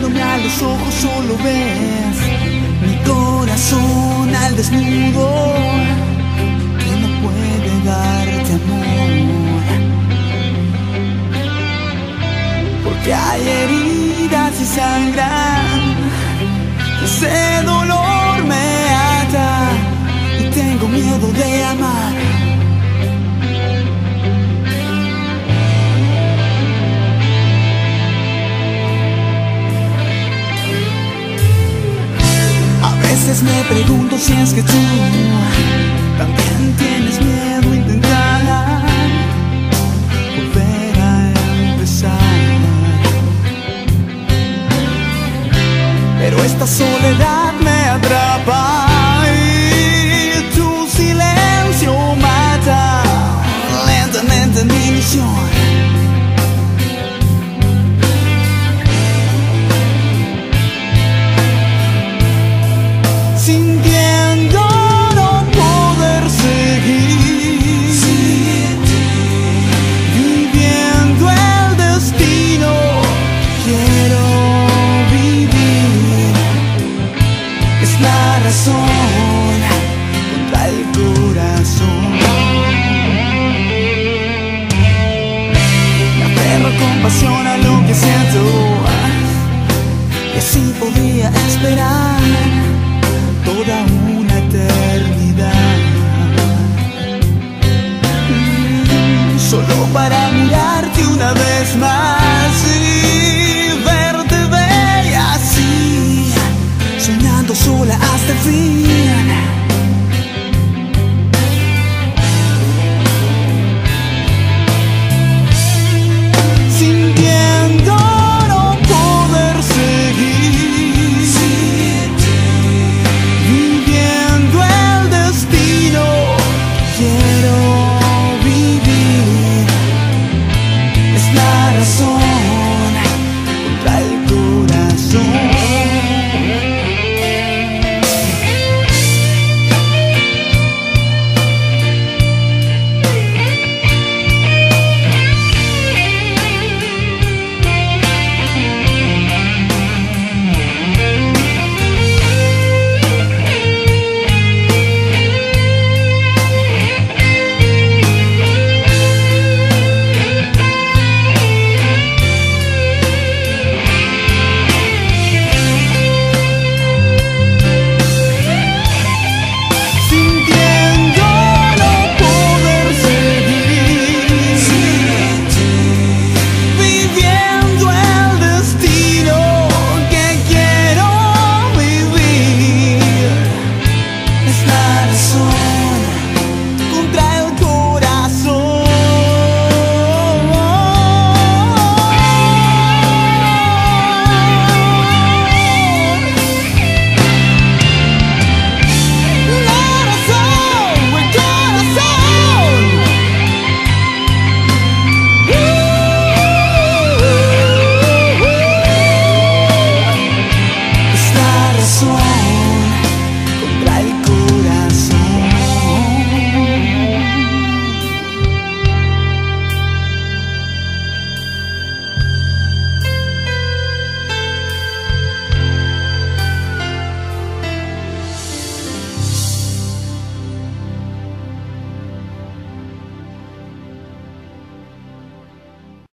tus ojos solo ves mi corazón al desnudo que no puede darte amor. Porque hay heridas y sangran, ese dolor me ata y tengo miedo de amar. Me pregunto si es que tú también tienes miedo a intentar volver a empezar. Pero esta soledad me atrapa y tu silencio mata lentamente mi 心。